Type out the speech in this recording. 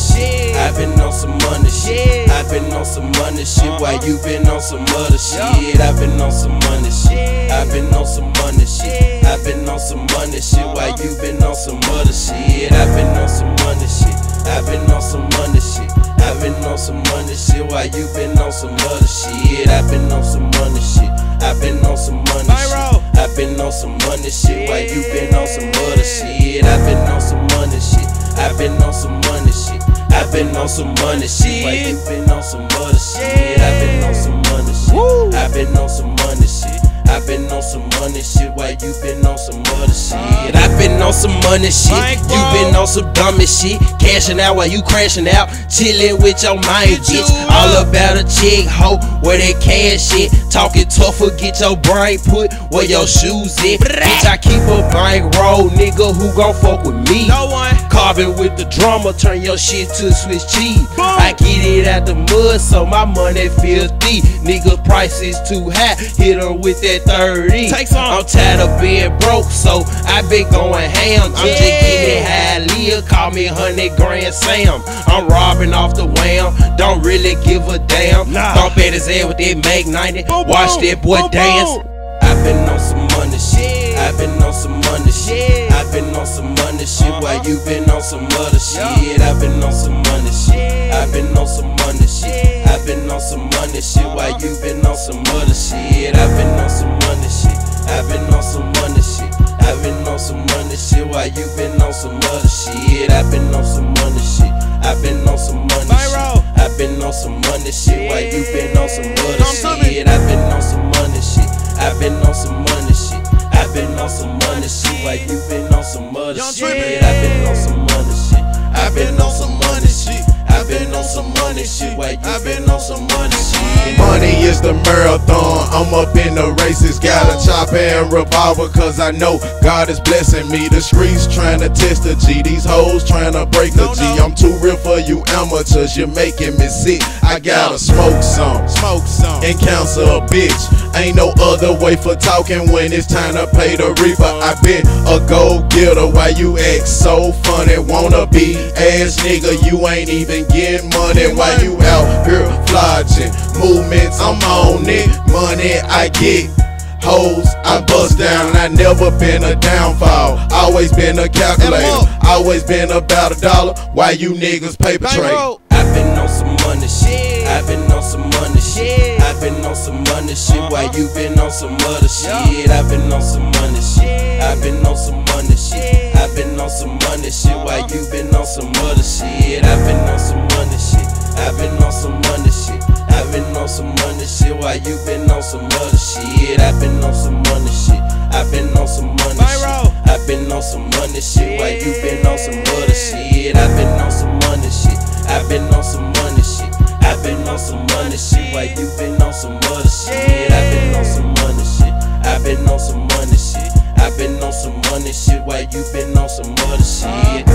shit. I've been on some money shit. I've been on some money shit. While you been on some other shit. I've been on some money shit. I've been on some money shit. I've been on some money shit. While you been on some other shit. I've been on some money shit. I've been on some money shit. I've been on some money shit. While you been on some other shit. I've been on some money shit. I've been on some money shit. I've been on some money shit. While you been on some other shit. I've been on some money shit. I've been on some money shit. I've been on some money shit. While you been on some other shit. I've been on some money shit. I've been on some money shit. I've been on some money shit while you been on some other shit. I've been on some money shit. You been on some dumbest shit. Cashing out while you crashing out. Chilling with your mind, bitch. All about a chick, hoe. Where that cash shit. Talking tougher, get your brain put where your shoes at. Bitch, I keep a bank roll, nigga. Who gon' fuck with me? No one. Carving with the drummer, turn your shit to Swiss cheese. I get it out the mud, so my money filthy. Nigga, price is too high, hit her with that 30. Take some. I'm tired of being broke, so I been going ham. I'm just getting high, Leah, call me Honey Grand Sam. I'm robbing off the wham, don't really give a damn. Nah. Thump at his head with that Make 90, Boom, watch that boy boom, dance. boom. I've been on some money shit. I've been on some money shit. On shit while you been on some other shit. I've been on some money shit. I've been on some money shit. I've been on some money shit while you been on some other shit. I've been on some money shit. I've been on some money shit. I've been on some money shit while you been on some other shit. I've been on some money shit. I've been on some money shit. I've been on some money shit while you been on some other Come to me. shit. I've been on some money shit. I've been on some money shit. I've been on some money shit while you been on some other shit. I've been on some money shit. I've been on some money shit. I've been on some money shit while you been on some money shit. Money is the marathon. Races. Got a chopper and revolver, cause I know God is blessing me. The streets trying to test the G. These hoes trying to break the G. I'm too real for you amateurs. You're making me sick. I gotta smoke some. Smoke some. And counsel a bitch. Ain't no other way for talking when it's time to pay the reaper. i been a go getter. Why you act so funny? Wanna be ass nigga, you ain't even getting money. Why you flogging? Movements, I'm on it. Money I get. Hoes, I bust down, I never been a downfall. Always been a calculator, always been about a dollar. Why you niggas paper trade? I've been on some money shit. I've been on some money shit. I've been on some money shit while you been on some other shit. I've been on some money shit. I've been on some money shit. I've been on some money shit while you been on some other shit. I've been on some money shit. I've been on some money shit. I've been on some money shit while you been on some other shit. I've been on some money shit. I've been on some money shit. I've been on some money shit while you been on some other shit. I've been on some some money shit while you been on some other shit. I been on some money shit. I been on some money shit. I been on some money shit while you been on some other shit.